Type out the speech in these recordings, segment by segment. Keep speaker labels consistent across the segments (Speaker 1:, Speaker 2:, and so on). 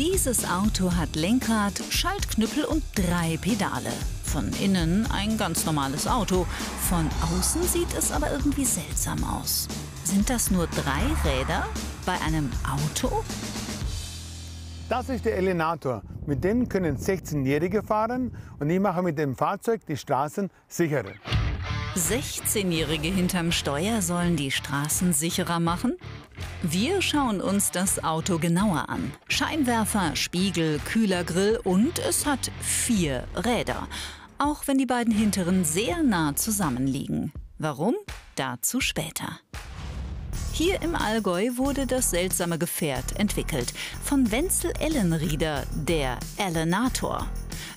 Speaker 1: Dieses Auto hat Lenkrad, Schaltknüppel und drei Pedale. Von innen ein ganz normales Auto. Von außen sieht es aber irgendwie seltsam aus. Sind das nur drei Räder bei einem Auto?
Speaker 2: Das ist der Elenator. Mit dem können 16-Jährige fahren und ich mache mit dem Fahrzeug die Straßen sicherer.
Speaker 1: 16-Jährige hinterm Steuer sollen die Straßen sicherer machen? Wir schauen uns das Auto genauer an. Scheinwerfer, Spiegel, Kühlergrill und es hat vier Räder. Auch wenn die beiden hinteren sehr nah zusammenliegen. Warum? Dazu später. Hier im Allgäu wurde das seltsame Gefährt entwickelt von Wenzel Ellenrieder, der Ellenator.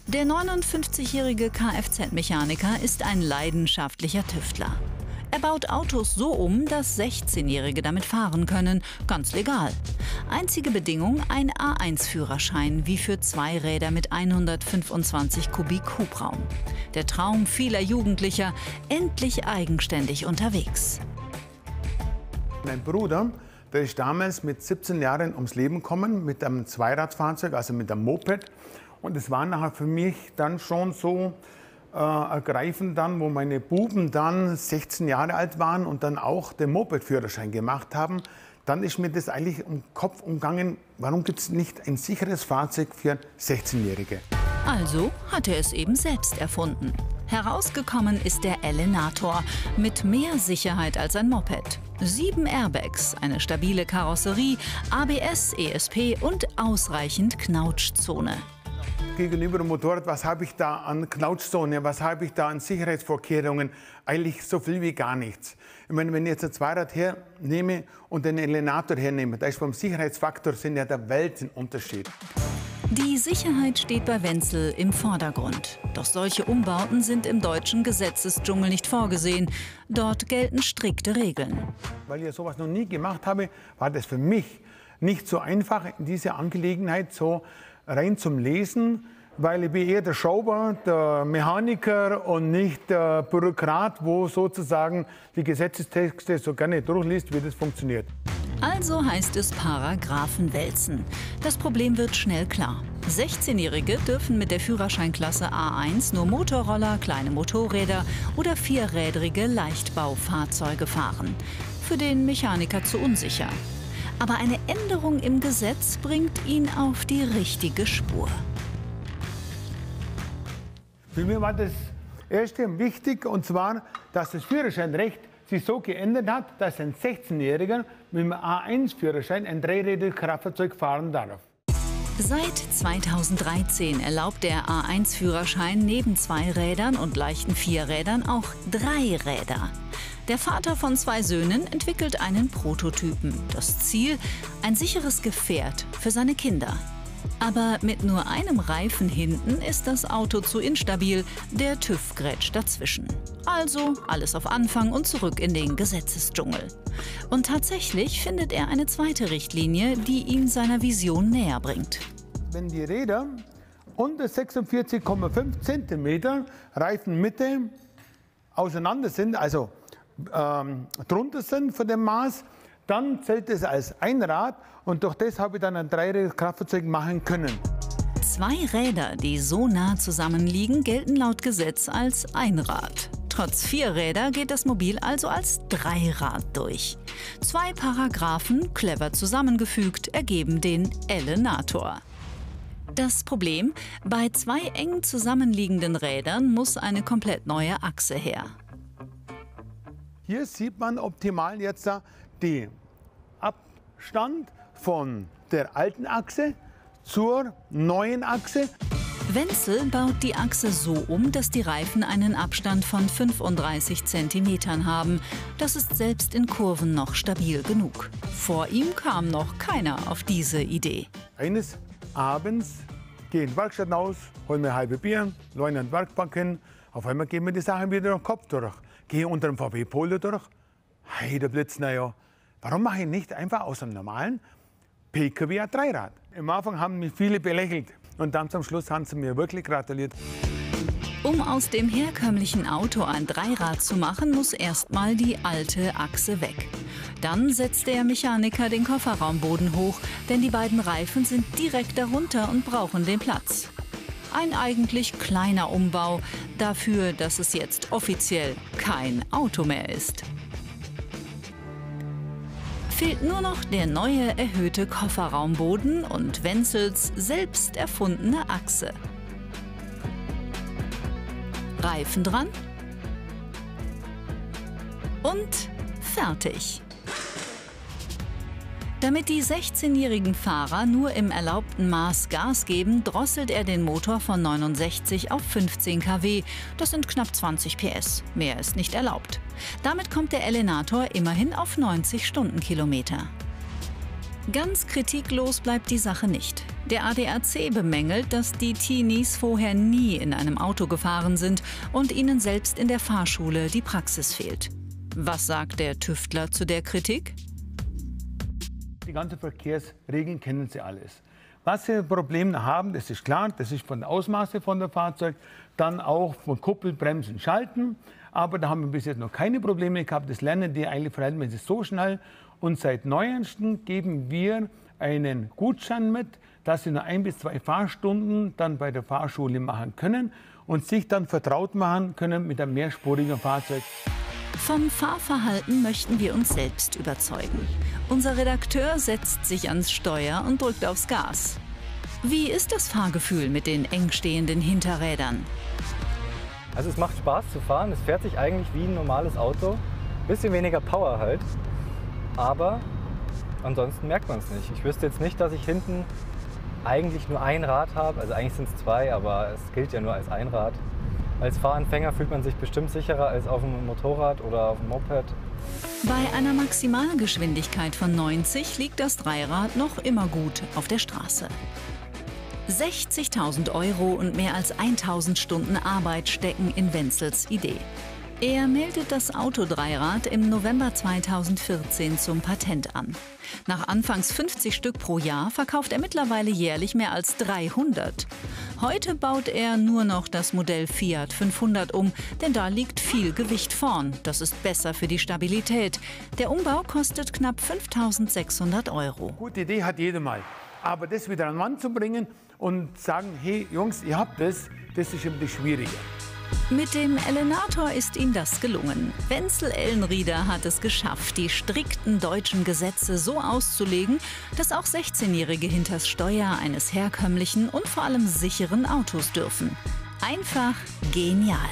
Speaker 1: Der 59-jährige Kfz-Mechaniker ist ein leidenschaftlicher Tüftler. Er baut Autos so um, dass 16-Jährige damit fahren können, ganz legal. Einzige Bedingung ein A1-Führerschein, wie für zwei Räder mit 125 Kubik Hubraum. Der Traum vieler Jugendlicher, endlich eigenständig unterwegs.
Speaker 2: Mein Bruder, der ist damals mit 17 Jahren ums Leben gekommen mit einem Zweiradfahrzeug, also mit einem Moped. Und es war nachher für mich dann schon so äh, ergreifend dann, wo meine Buben dann 16 Jahre alt waren und dann auch den Moped-Führerschein gemacht haben. Dann ist mir das eigentlich im Kopf umgangen, warum gibt es nicht ein sicheres Fahrzeug für 16-Jährige?
Speaker 1: Also hat er es eben selbst erfunden. Herausgekommen ist der Elenator mit mehr Sicherheit als ein Moped. Sieben Airbags, eine stabile Karosserie, ABS, ESP und ausreichend Knautschzone.
Speaker 2: Gegenüber dem Motorrad, was habe ich da an Knautschzone, was habe ich da an Sicherheitsvorkehrungen? Eigentlich so viel wie gar nichts. Ich meine, wenn ich jetzt ein Zweirad hernehme und den Elenator hernehme, da ist vom Sicherheitsfaktor sind ja der Weltenunterschied.
Speaker 1: Die Sicherheit steht bei Wenzel im Vordergrund. Doch solche Umbauten sind im deutschen Gesetzesdschungel nicht vorgesehen. Dort gelten strikte Regeln.
Speaker 2: Weil ich sowas noch nie gemacht habe, war das für mich nicht so einfach, in diese Angelegenheit so rein zum Lesen, weil ich bin eher der Schauber, der Mechaniker und nicht der Bürokrat, wo sozusagen die Gesetzestexte so gerne durchliest, wie das funktioniert.
Speaker 1: Also heißt es Paragraphen wälzen. Das Problem wird schnell klar. 16-Jährige dürfen mit der Führerscheinklasse A1 nur Motorroller, kleine Motorräder oder vierrädrige Leichtbaufahrzeuge fahren. Für den Mechaniker zu unsicher. Aber eine Änderung im Gesetz bringt ihn auf die richtige Spur.
Speaker 2: Für mich war das Erste wichtig, und zwar, dass das Führerscheinrecht sich so geändert hat, dass ein 16-Jähriger mit dem A1-Führerschein ein dreirädriges Kraftfahrzeug fahren darf.
Speaker 1: Seit 2013 erlaubt der A1-Führerschein neben zwei Rädern und leichten Vierrädern auch drei Räder. Der Vater von zwei Söhnen entwickelt einen Prototypen. Das Ziel, ein sicheres Gefährt für seine Kinder. Aber mit nur einem Reifen hinten ist das Auto zu instabil, der TÜV grätscht dazwischen. Also alles auf Anfang und zurück in den Gesetzesdschungel. Und tatsächlich findet er eine zweite Richtlinie, die ihn seiner Vision näher bringt.
Speaker 2: Wenn die Räder unter 46,5 cm Reifenmitte auseinander sind, also ähm, drunter sind von dem Maß, dann zählt es als ein Rad und durch das habe ich dann ein dreirädriges Kraftfahrzeug machen können.
Speaker 1: Zwei Räder, die so nah zusammenliegen, gelten laut Gesetz als ein Rad. Trotz vier Räder geht das Mobil also als Dreirad durch. Zwei Paragraphen, clever zusammengefügt, ergeben den Elenator. Das Problem, bei zwei eng zusammenliegenden Rädern muss eine komplett neue Achse her.
Speaker 2: Hier sieht man optimal jetzt den Abstand von der alten Achse zur neuen Achse.
Speaker 1: Wenzel baut die Achse so um, dass die Reifen einen Abstand von 35 cm haben. Das ist selbst in Kurven noch stabil genug. Vor ihm kam noch keiner auf diese Idee.
Speaker 2: Eines Abends gehe in die Werkstatt raus, hol mir halbe Bier, leune an die Werkbank hin. Auf einmal gehen mir die Sachen wieder im Kopf durch. Gehe unter dem VW-Polo durch. Hey, der Blitz, naja, Warum mache ich nicht einfach aus einem normalen PKW ein Dreirad? Am Anfang haben mich viele belächelt und dann zum Schluss haben sie mir wirklich gratuliert.
Speaker 1: Um aus dem herkömmlichen Auto ein Dreirad zu machen, muss erstmal die alte Achse weg. Dann setzt der Mechaniker den Kofferraumboden hoch, denn die beiden Reifen sind direkt darunter und brauchen den Platz. Ein eigentlich kleiner Umbau dafür, dass es jetzt offiziell kein Auto mehr ist. Fehlt nur noch der neue erhöhte Kofferraumboden und Wenzels selbst erfundene Achse. Reifen dran und fertig. Damit die 16-jährigen Fahrer nur im erlaubten Maß Gas geben, drosselt er den Motor von 69 auf 15 kW. Das sind knapp 20 PS. Mehr ist nicht erlaubt. Damit kommt der Elenator immerhin auf 90 Stundenkilometer. Ganz kritiklos bleibt die Sache nicht. Der ADAC bemängelt, dass die Teenies vorher nie in einem Auto gefahren sind und ihnen selbst in der Fahrschule die Praxis fehlt. Was sagt der Tüftler zu der Kritik?
Speaker 2: Die ganzen Verkehrsregeln kennen Sie alles. Was Sie Probleme haben, das ist klar, das ist von der Ausmaße von der Fahrzeug, dann auch von Kuppel, Bremsen, Schalten. Aber da haben wir bis jetzt noch keine Probleme gehabt. Das lernen die eigentlich verhältnismäßig so schnell. Und seit neuestem geben wir einen Gutschein mit, dass Sie nur ein bis zwei Fahrstunden dann bei der Fahrschule machen können und sich dann vertraut machen können mit einem mehrspurigen Fahrzeug.
Speaker 1: Vom Fahrverhalten möchten wir uns selbst überzeugen. Unser Redakteur setzt sich ans Steuer und drückt aufs Gas. Wie ist das Fahrgefühl mit den eng stehenden Hinterrädern?
Speaker 3: Also es macht Spaß zu fahren, es fährt sich eigentlich wie ein normales Auto. Bisschen weniger Power halt, aber ansonsten merkt man es nicht. Ich wüsste jetzt nicht, dass ich hinten eigentlich nur ein Rad habe, also eigentlich sind es zwei, aber es gilt ja nur als ein Rad. Als Fahranfänger fühlt man sich bestimmt sicherer als auf einem Motorrad oder auf einem Moped.
Speaker 1: Bei einer Maximalgeschwindigkeit von 90 liegt das Dreirad noch immer gut auf der Straße. 60.000 Euro und mehr als 1.000 Stunden Arbeit stecken in Wenzels Idee. Er meldet das Autodreirad im November 2014 zum Patent an. Nach anfangs 50 Stück pro Jahr verkauft er mittlerweile jährlich mehr als 300. Heute baut er nur noch das Modell Fiat 500 um, denn da liegt viel Gewicht vorn. Das ist besser für die Stabilität. Der Umbau kostet knapp 5600 Euro.
Speaker 2: Gute Idee hat jeder mal. Aber das wieder an den Mann zu bringen und sagen, hey Jungs, ihr habt das, das ist ein bisschen schwieriger.
Speaker 1: Mit dem Elenator ist ihm das gelungen. Wenzel Ellenrieder hat es geschafft, die strikten deutschen Gesetze so auszulegen, dass auch 16-Jährige hinters Steuer eines herkömmlichen und vor allem sicheren Autos dürfen. Einfach genial.